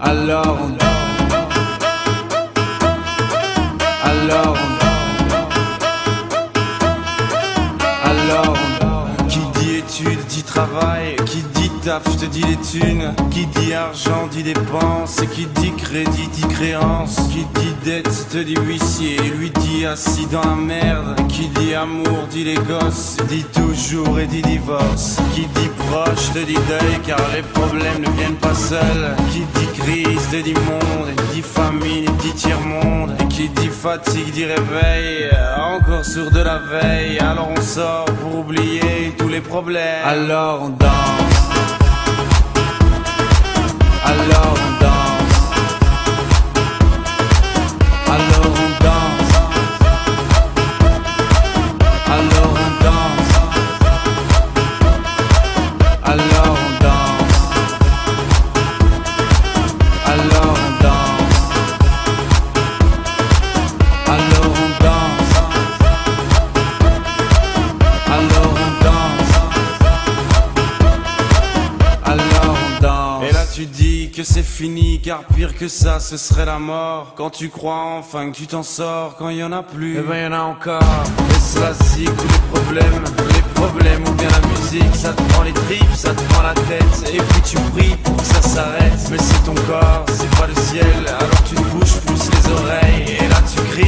Alors on danse. Alors on Alors Qui dit études dit travail taf te dit les thunes. Qui dit argent dit dépenses. Qui dit crédit dit créance. Qui dit dette te dit huissier. Lui dit assis dans la merde. Qui dit amour dit les gosses. Dit toujours et dit divorce. Qui dit proche te dit deuil. Car les problèmes ne viennent pas seuls. Qui dit crise te dit monde. Dit famille dit tiers-monde. Et qui dit fatigue dit réveil. Encore sourd de la veille. Alors on sort pour oublier tous les problèmes. Alors on danse c'est fini Car pire que ça ce serait la mort. Quand tu crois enfin que tu t'en sors Quand y en a plus. Eh ben y en a encore. Et cela zig les problèmes Les problèmes ou bien la musique. Ça te prend les tripes, ça te prend la tête. Et puis tu pries pour que ça s'arrête. Mais c'est ton corps, c'est pas le ciel. Alors tu te bouges plus les oreilles. Et là tu cries